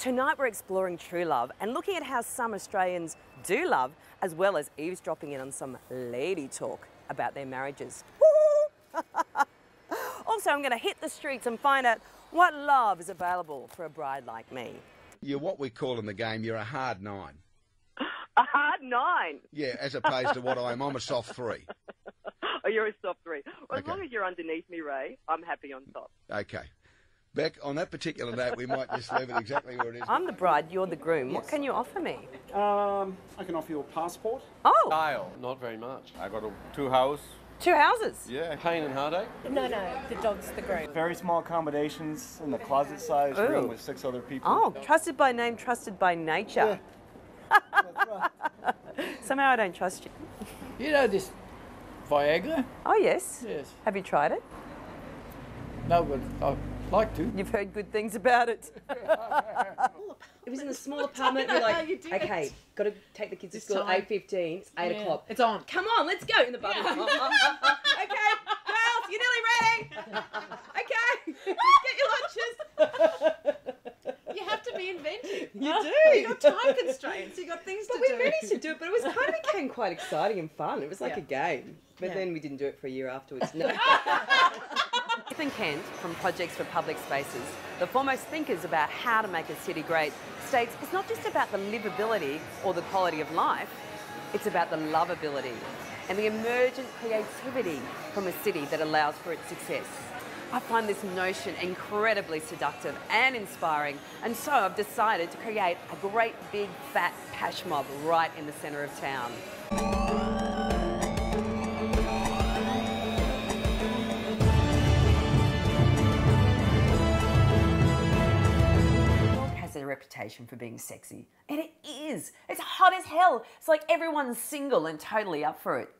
Tonight we're exploring true love and looking at how some Australians do love, as well as eavesdropping in on some lady talk about their marriages. also, I'm going to hit the streets and find out what love is available for a bride like me. You're what we call in the game, you're a hard nine. A hard nine. Yeah, as opposed to what I am. I'm a soft three. Oh, you're a soft three. Well, as long as you're underneath me, Ray, I'm happy on top. Okay. Bec, on that particular note, we might just leave it exactly where it is. I'm the bride, you're the groom. What can you offer me? Um, I can offer you a passport. Oh, Style, not very much. I got a two house. two houses. Yeah. Pain and heartache. No, no, the dog's the groom. Very small accommodations in the closet size Ooh. room with six other people. Oh, trusted by name, trusted by nature. Somehow I don't trust you. You know this Viagra? Oh, yes. Yes. Have you tried it? No, but I'd like to. You've heard good things about it. it was in a small apartment. You're like, You did. okay, got to take the kids to school at eight fifteen. It's eight Yeah. o'clock. It's on. Come on, let's go in the bubble. okay, girls, you're nearly ready. Okay, get your lunches. You have to be inventive. You do. You've got time constraints. You've got things But to we managed to do it, but it was kind of became quite exciting and fun. It was like Yeah. a game. But Yeah. then we didn't do it for a year afterwards. No. Ethan Kent from Projects for Public Spaces, the foremost thinkers about how to make a city great, states it's not just about the livability or the quality of life, it's about the lovability and the emergent creativity from a city that allows for its success. I find this notion incredibly seductive and inspiring, and so I've decided to create a great big fat pash mob right in the centre of town. Reputation for being sexy, and it is. It's hot as hell. It's like everyone's single and totally up for it.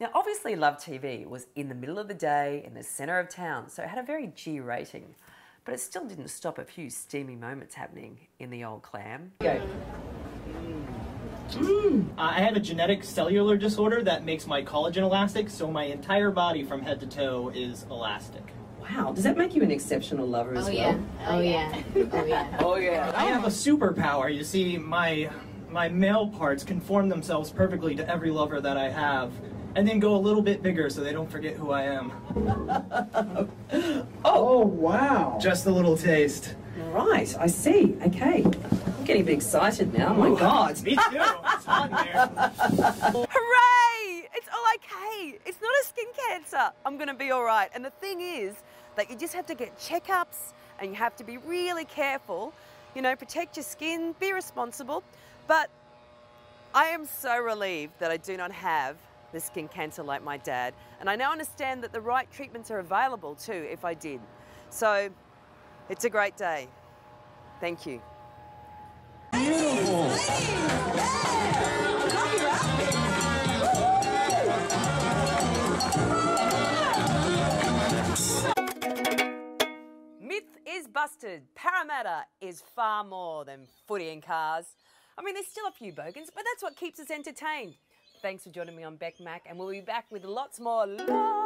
Now, obviously, Love TV was in the middle of the day in the centre of town, so it had a very G rating. But it still didn't stop a few steamy moments happening in the old clam. Go. Uh, I have a genetic cellular disorder that makes my collagen elastic, so my entire body from head to toe is elastic. Wow, does that make you an exceptional lover as Oh well? yeah. Oh yeah. Oh yeah. Oh, yeah. I have a superpower. You see, my my male parts conform themselves perfectly to every lover that I have, and then go a little bit bigger so they don't forget who I am. Oh. oh, wow. Just a little taste. Right, I see. Okay. I'm getting a bit excited now. Oh my God. Me too. It's fun here. Hooray! It's all okay. It's not a skin cancer. I'm going to be all right. And the thing is that you just have to get checkups and you have to be really careful. You know, protect your skin, be responsible. But I am so relieved that I do not have the skin cancer like my dad. And I now understand that the right treatments are available too if I did. So it's a great day. Thank you. Myth busted. Parramatta is far more than footy and cars. I mean, there's still a few bogans, but that's what keeps us entertained. Thanks for joining me on Bec Mac, and we'll be back with lots more love,